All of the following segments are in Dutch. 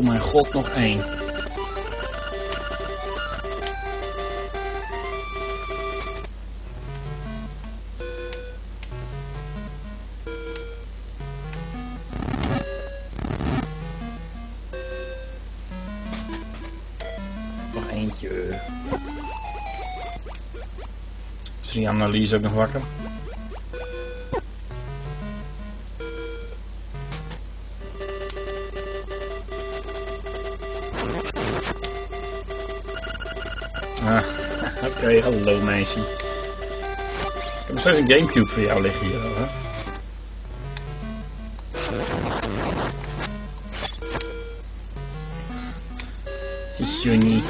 Oh mijn god, nog één. Nog eentje. Is die analyse ook nog wakker? Meisje. Ik heb een Gamecube voor jou liggen hier, hè? Johnny.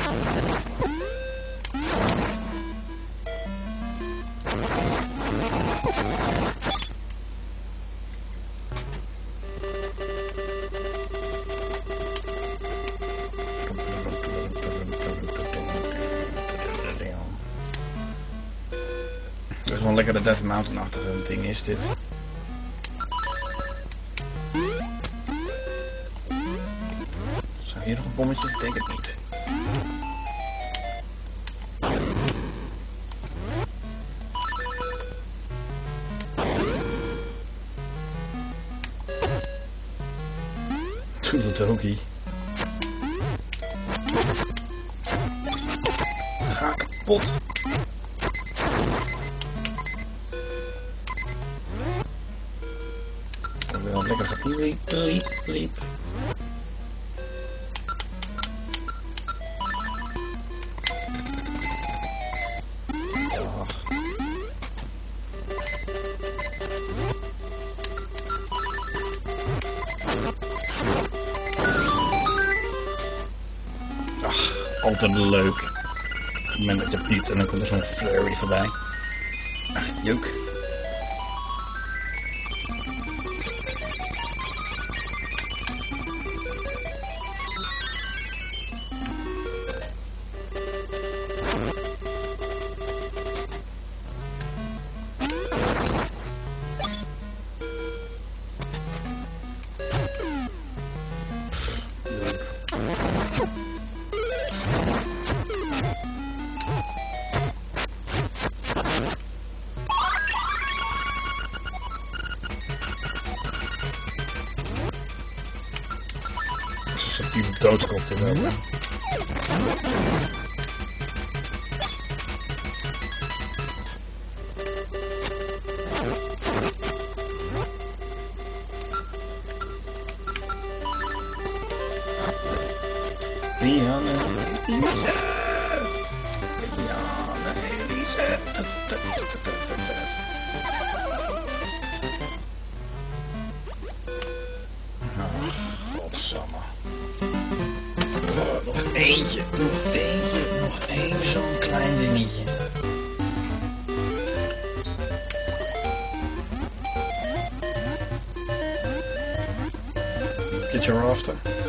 Dat is wel lekker de Death Mountain-achtige ding is dit. Zou hier nog een bommetje? Denk het niet. Toedeledokie. Ga kapot. Liep, liep. Ach. Altijd leuk. Op het dat je piept en dan komt er zo'n flurry voorbij. Ach, juk. Doodskop hè? Rihanna, Elise. Elise. Eentje, nog eentje, nog één zo'n klein dingetje. Get your after.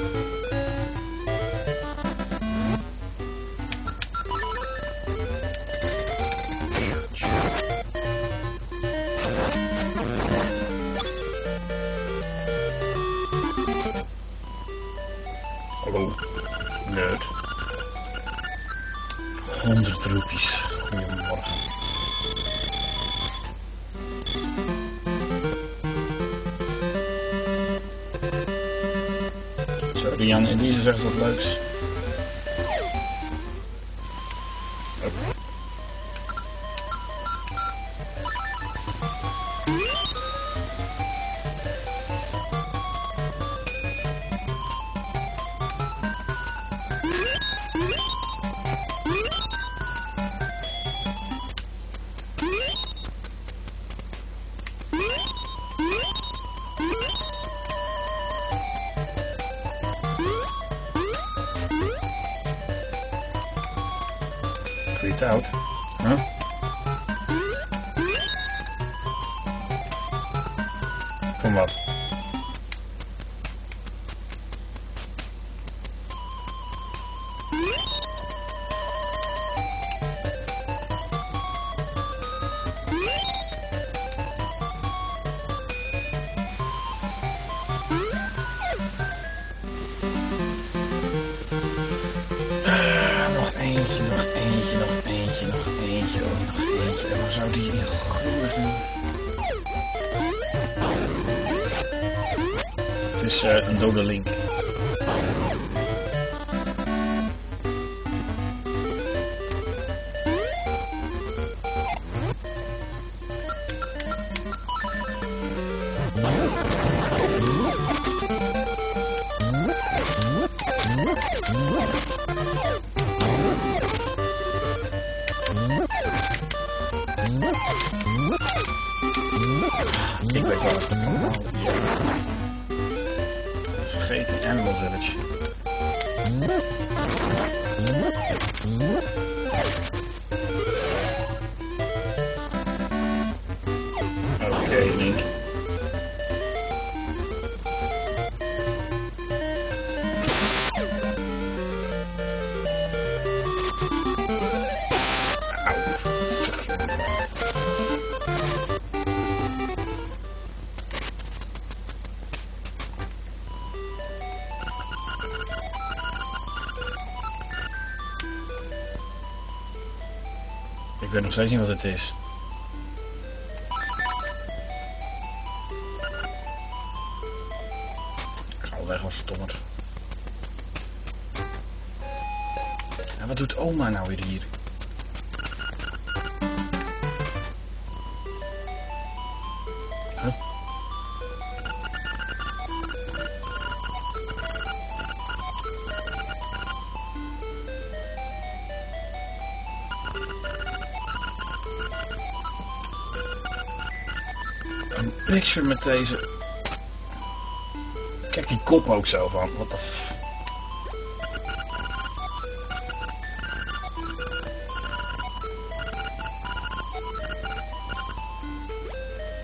Rian en deze zegt wat leuks. Out. Huh? Kom wat. Ah, nog eentje, nog eentje, nog eentje, nog eentje, nog eentje. En waar zou die in groeven? Het is eh, een dode link. Ik weet nog steeds niet wat het is. Ik ga weg als stommer. En wat doet oma nou weer hier? Een picture met deze. Kijk die kop ook zo van. Wat de f...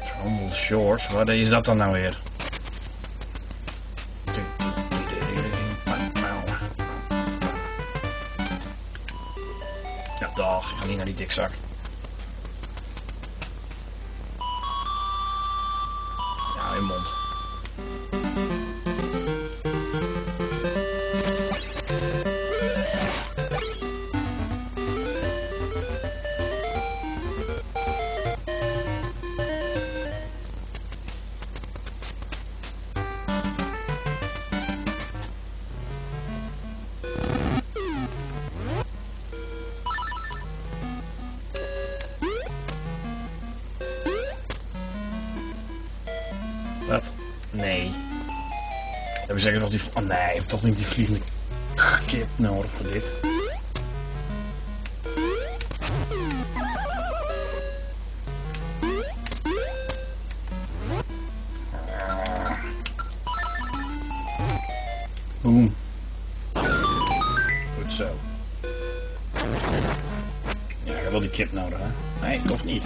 Trommel Shores, waar is dat dan nou weer? Ja, dag, ik ga niet naar die dikzak. We zeker nog die... Oh nee, we hebben toch niet die vliegende kip nodig voor dit. Boom. Goed zo. Ja, ik heb wel die kip nodig, hè? Nee, toch niet.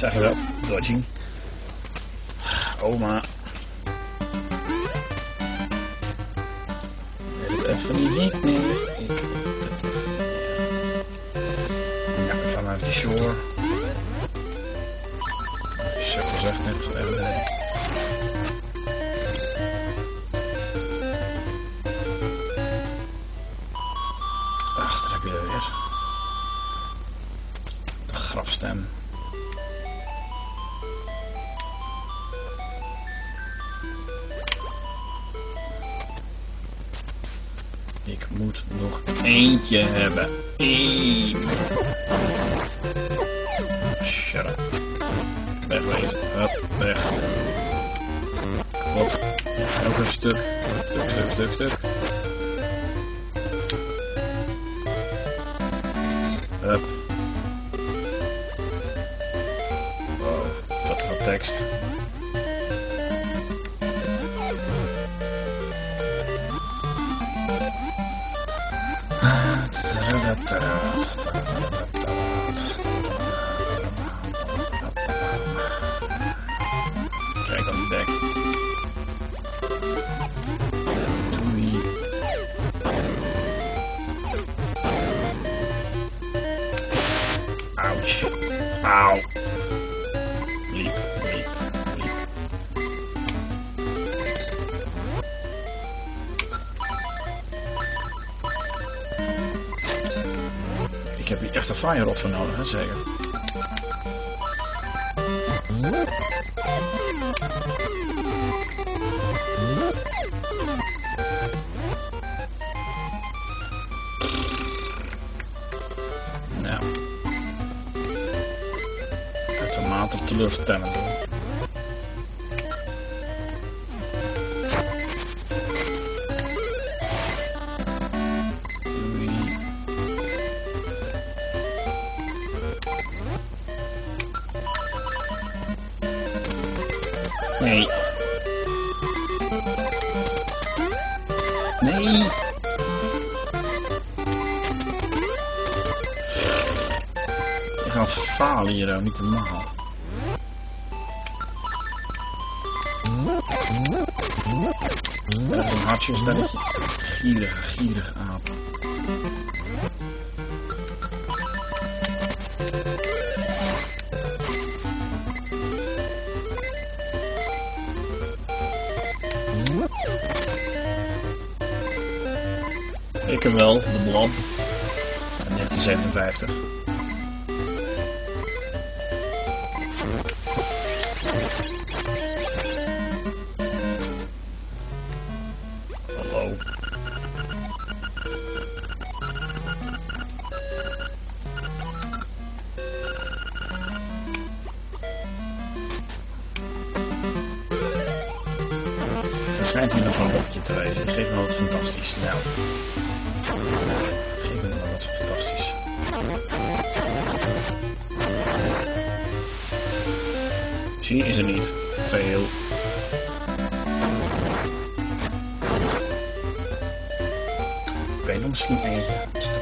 zeggen je dat? Dodging. Oma. Nee, dat even niet meer. Ja, ik ga maar even die shore. Sukkel zegt net. Even, Ach, daar heb je er weer. De grafstem. Moet nog eentje hebben. Eén. Shut up. Wegwezen. Hup, weg. Wat? Ook een stuk. Stuk, stuk, stuk, stuk. Hup. Wow, dat is wat tekst. Auw. Liep, liep, liep. Ik heb hier echt een fire rod voor nodig, hè, zeker. Hoor. Doei. Nee. Nee. Je gaat falen hier ook, niet normaal. En een hartje is dat gierig, gierig aap. Ik hem wel, de blom. 1957. Schijnt hier nog een bochtje te wezen. Geef me wat fantastisch. Nou. Geef me wat fantastisch. Zie, is er niet. Veel. Ik weet nog misschien eentje.